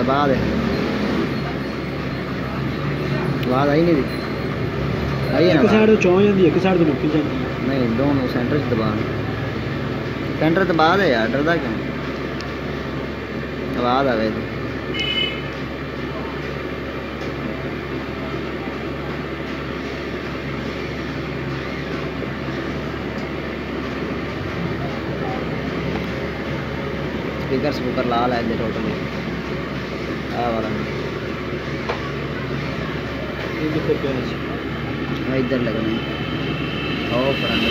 دبا دے آواز آئی نہیں دی آئی ہے ایک تو چون جاتی ایک سائڈ تو نپی جاتی نہیں دونوں سینٹر چ دبا سینٹر دبا دے یار ڈردا کیوں آواز آوے تے سپیکر سپوکر لال ہے ٹوٹلی ఇద్దరు లగ్నం ఓపెన్ అండి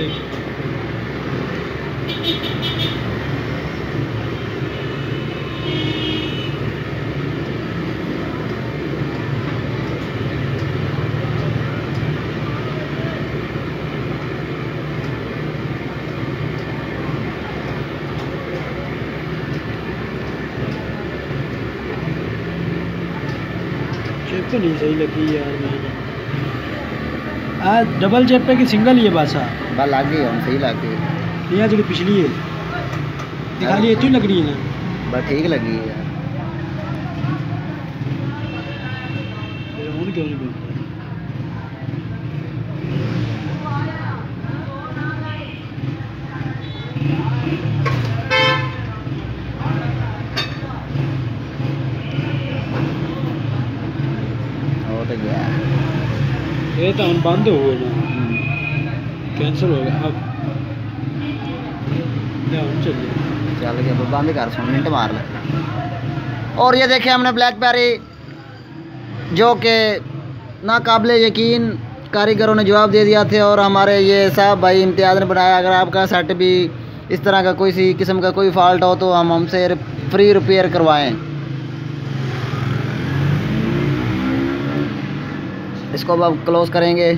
ایک چیپ تو نہیں صحیح لگی یار میں کہ سنگل ہی ہے بس آ بس لگ گئی ہوں صحیح لگ گئی یہ جڑی پچھلی ہے۔ یہ خالی اتنی لگ رہی ہے نا۔ بس ٹھیک لگی یار پھر ہون کیوں نہیں بنتا ہو تو گیا یہ تو ہم بند ہو گئے نا کینسل ہو گیا اب چل گیا بند کر سو منٹ مار لے اور یہ دیکھیں ہم نے بلیک پیری جو کہ ناقابل یقین کاریگروں نے جواب دے دیا تھے اور ہمارے یہ صاحب بھائی امتیاز نے بنایا اگر آپ کا سیٹ بھی اس طرح کا کوئی سی قسم کا کوئی فالٹ ہو تو ہم ہم سے فری ریپیئر کروائیں اس کو اب کلوز کریں گے۔